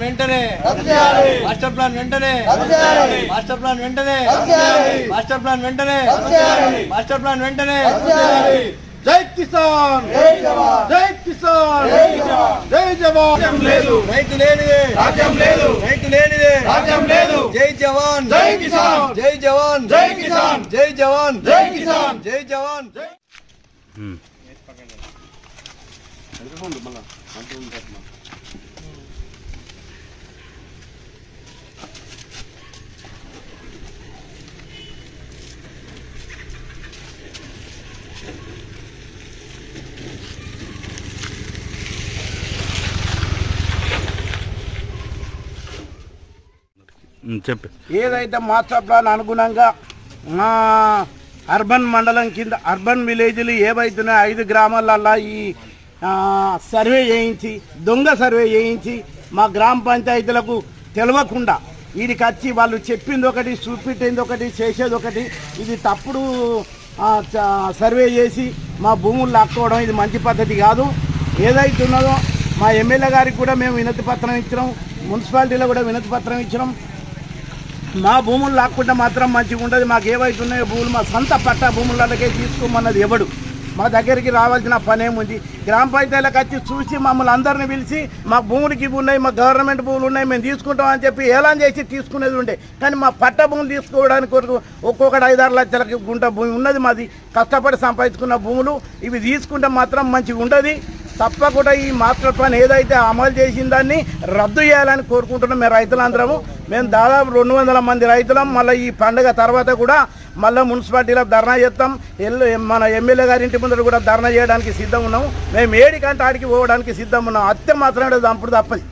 వెంటనే. Master plan వెంటనే. Master plan వెంటనే. మాస్టర్ ప్లాన్ వెంటనే. మాస్టర్ ప్లాన్ వెంటనే. జై కిసాన్. జై కిసాన్. జై జవాన్. లేదు. రైతు లేనిదే. రాజ్యం లేదు. రైతు లేనిదే. రాజ్యం లేదు. జై జవాన్. జై కిసాన్. జై జవాన్. జై కిసాన్. జై జవాన్. జై కిసాన్. జై జవాన్. జై చెప్పు. ఏదైతే మాస్టర్ ప్లాన్ అనుగుణంగా మా అర్బన్ మండలం కింద అర్బన్ విలేజ్లు ఏవైతున్నాయో ఐదు గ్రామాలల్లో ఈ సర్వే చేయించి దొంగ సర్వే చేయించి మా గ్రామ పంచాయతీలకు తెలవకుండా వీడికి వచ్చి వాళ్ళు చెప్పింది ఒకటి చూపెట్టింది ఒకటి చేసేది ఒకటి ఇది తప్పుడు చ- సర్వే చేసి మా భూములు లాక్కోవడం ఇది మంచి పద్ధతి కాదు. ఏదైతే ఉన్నదో మా ఎమ్మెల్యే గారికి కూడా మేము వినతి పత్రం ఇచ్చినాం మున్సిపాలిటీలో కూడా వినతి పత్రం ఇచ్చినాం. మా భూములు లాక్కుంటే మాత్రం మంచిగా ఉండదు మాకు ఏవైతే ఉన్నాయో భూములు మా సొంత పట్టా భూములకే తీసుకోమన్నది ఎవడు. మా దగ్గరికి రావాల్సిన పని ఏముంది గ్రామ పంచాయతీలకు వచ్చి చూసి మమ్మల్ని అందరిని పిలిచి మా భూములకి ఇవి ఉన్నాయి మా గవర్నమెంట్ భూములు ఉన్నాయి మేము తీసుకుంటాం అని చెప్పి ఏలాన్ చేసి తీసుకునేది ఉండే. కానీ మా పట్ట భూములు తీసుకోవడానికి కొరకు ఒక్కొక్కటి ఐదారు లక్షలకి గుంట భూమి ఉన్నది మాది. కష్టపడి సంపాదించుకున్న భూములు ఇవి తీసుకుంటే మాత్రం మంచిగా ఉండదు. తప్పకుండా ఈ మాస్టర్ ప్లాన్ ఏదైతే అమలు చేసిన దాన్ని రద్దు చేయాలని కోరుకుంటున్నాం మేము రైతులందరము. మేము దాదాపు రెండు వందల మంది రైతులం. మళ్ళీ ఈ పండుగ తర్వాత కూడా మళ్ళీ మున్సిపాలిటీలో ధర్నా చేస్తాం. ఎల్లు మన ఎమ్మెల్యే గారి ఇంటి ముందర కూడా ధర్నా చేయడానికి సిద్ధం ఉన్నాం మేము ఏడికంటే ఆడికి పోవడానికి సిద్ధం ఉన్నాం అత్తే మాత్రమే చంపుడు తప్పది.